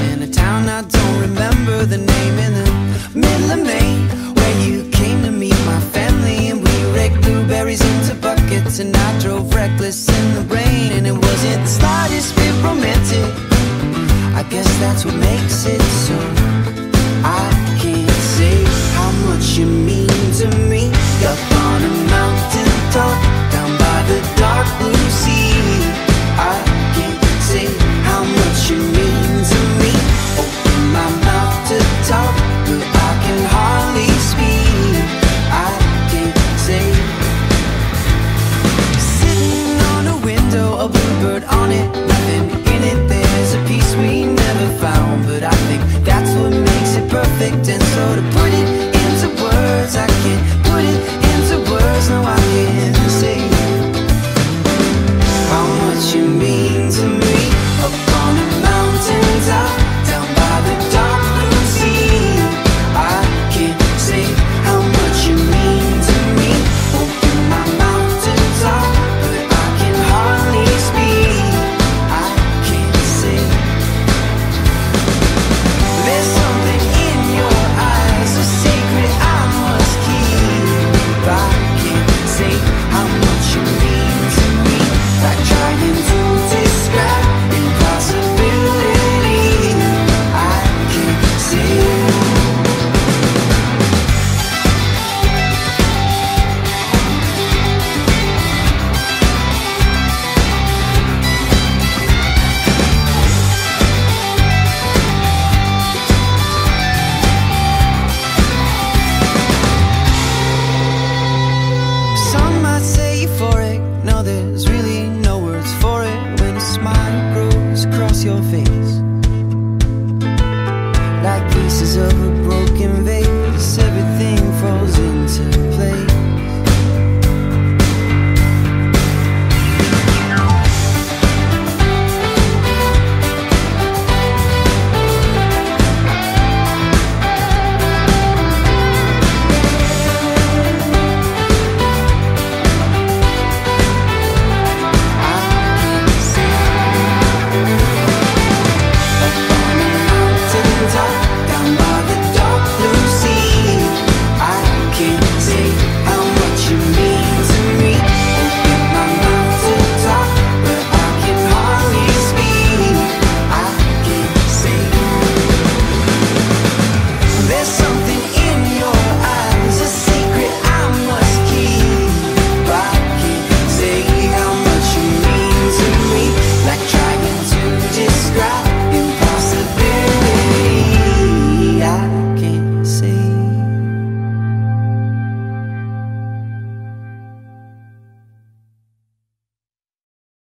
in a town I don't remember the name in the middle of May where you came to meet my family and we raked blueberries into buckets and I drove reckless in the rain and it wasn't the slightest bit romantic. I guess that's what makes it so. I can't say how much you. word on it, nothing in it There's a piece we never found. But I think that's what makes it perfect. And so to put it into words, I can't put it into words. No, I can't say how much you mean to me.